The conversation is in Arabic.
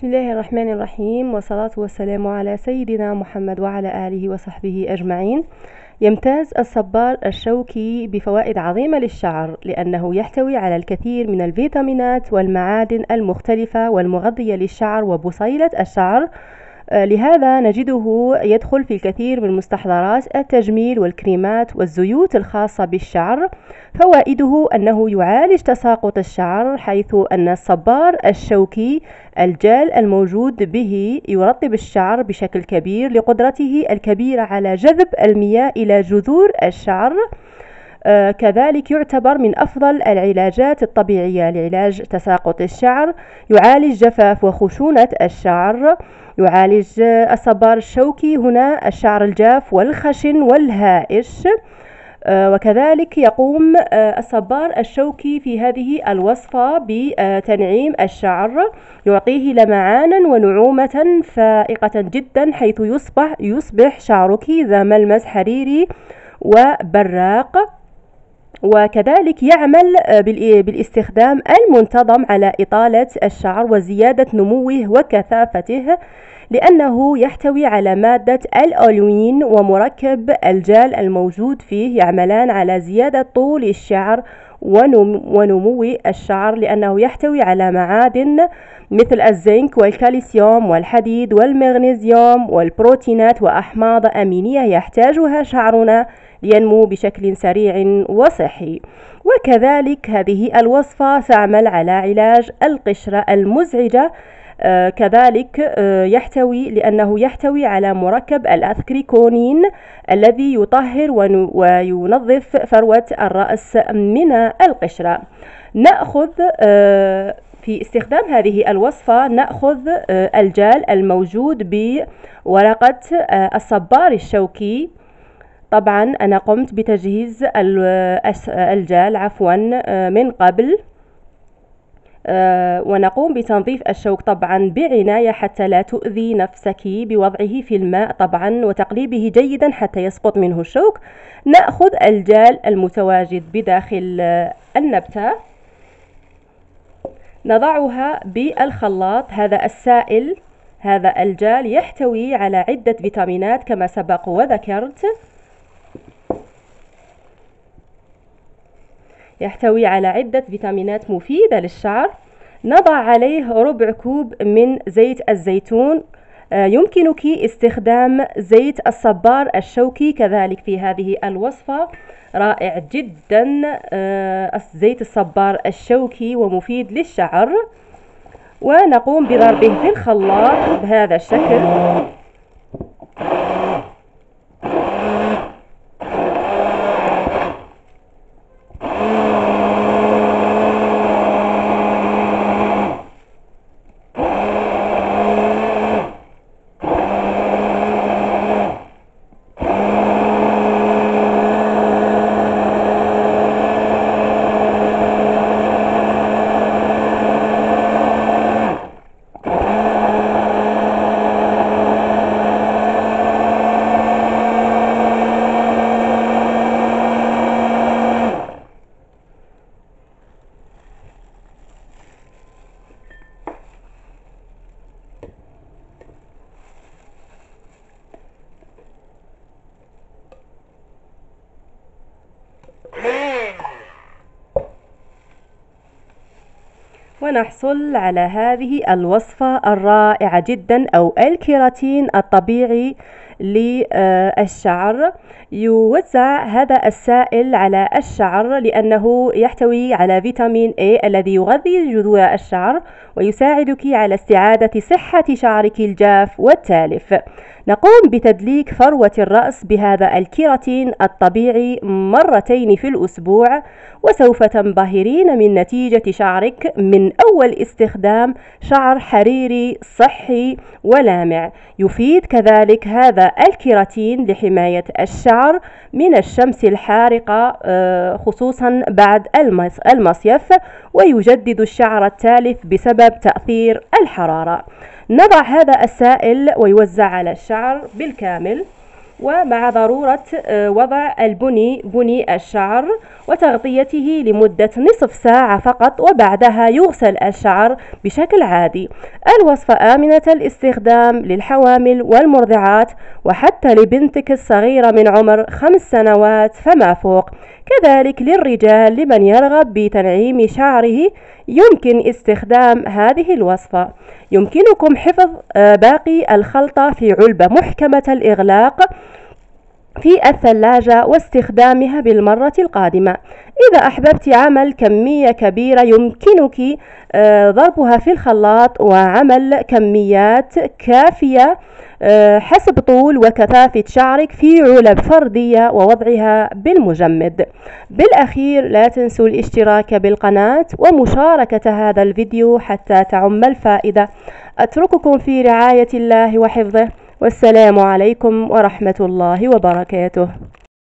بسم الله الرحمن الرحيم والصلاة والسلام على سيدنا محمد وعلى آله وصحبه أجمعين. يمتاز الصبار الشوكي بفوائد عظيمة للشعر لأنه يحتوي على الكثير من الفيتامينات والمعادن المختلفة والمغذية للشعر وبصيلة الشعر. لهذا نجده يدخل في الكثير من مستحضرات التجميل والكريمات والزيوت الخاصة بالشعر فوائده أنه يعالج تساقط الشعر حيث أن الصبار الشوكي الجل الموجود به يرطب الشعر بشكل كبير لقدرته الكبيرة على جذب المياه إلى جذور الشعر. آه كذلك يعتبر من أفضل العلاجات الطبيعية لعلاج تساقط الشعر يعالج جفاف وخشونة الشعر يعالج الصبار الشوكي هنا الشعر الجاف والخشن والهائش. آه، وكذلك يقوم آه، الصبار الشوكي في هذه الوصفة بتنعيم الشعر يعطيه لمعانا ونعومة فائقة جدا حيث يصبح يصبح شعرك ذا ملمس حريري وبراق. وكذلك يعمل آه، بالاستخدام المنتظم على إطالة الشعر وزيادة نموه وكثافته لأنه يحتوي على مادة الأولوين ومركب الجال الموجود فيه يعملان على زيادة طول الشعر ونمو الشعر لأنه يحتوي على معادن مثل الزنك والكالسيوم والحديد والمغنيسيوم والبروتينات وأحماض أمينية يحتاجها شعرنا. لينمو بشكل سريع وصحي. وكذلك هذه الوصفة تعمل على علاج القشرة المزعجة. آه كذلك آه يحتوي لأنه يحتوي على مركب الأثكريكونين الذي يطهر وينظف فروة الرأس من القشرة. نأخذ آه في استخدام هذه الوصفة نأخذ الجال الموجود بورقة الصبار الشوكي. طبعا أنا قمت بتجهيز الجال عفوا آه، من قبل آه، ونقوم بتنظيف الشوك طبعا بعناية حتى لا تؤذي نفسك بوضعه في الماء طبعا وتقليبه جيدا حتى يسقط منه الشوك. نأخذ الجال المتواجد بداخل آه، النبتة. نضعها بالخلاط هذا السائل هذا الجال يحتوي على عدة فيتامينات كما سبق وذكرت. يحتوي على عدة فيتامينات مفيدة للشعر. نضع عليه ربع كوب من زيت الزيتون. آه، يمكنك استخدام زيت الصبار الشوكي كذلك في هذه الوصفة. رائع جدا. آه، زيت الصبار الشوكي ومفيد للشعر. ونقوم بضربه في الخلاط بهذا الشكل. ونحصل على هذه الوصفة الرائعة جدا أو الكيراتين الطبيعي للشعر. يوزع هذا السائل على الشعر لأنه يحتوي على فيتامين A الذي يغذي جذور الشعر ويساعدك على استعادة صحة شعرك الجاف والتالف. نقوم بتدليك فروة الرأس بهذا الكيراتين الطبيعي مرتين في الأسبوع وسوف تنبهرين من نتيجة شعرك من أول استخدام شعر حريري صحي ولامع يفيد كذلك هذا الكيراتين لحماية الشعر من الشمس الحارقة آه، خصوصا بعد المصيف ويجدد الشعر التالف بسبب تأثير الحرارة. نضع هذا السائل ويوزع على الشعر بالكامل. ومع ضرورة آه، وضع البني بني الشعر وتغطيته لمدة نصف ساعة فقط وبعدها يغسل الشعر بشكل عادي. الوصفة آمنة الاستخدام للحوامل والمرضعات وحتى لبنتك الصغيرة من عمر خمس سنوات فما فوق. كذلك للرجال لمن يرغب بتنعيم شعره يمكن استخدام هذه الوصفة. يمكنكم حفظ آه، باقي الخلطة في علبة محكمة الإغلاق في الثلاجة واستخدامها بالمرة القادمة. إذا أحببت عمل كمية كبيرة يمكنك آه، ضربها في الخلاط وعمل كميات كافية حسب طول وكثافة شعرك في علب فردية ووضعها بالمجمد. بالأخير لا تنسوا الاشتراك بالقناة ومشاركة هذا الفيديو حتى تعم الفائدة. أترككم في رعاية الله وحفظه. والسلام عليكم ورحمة الله وبركاته.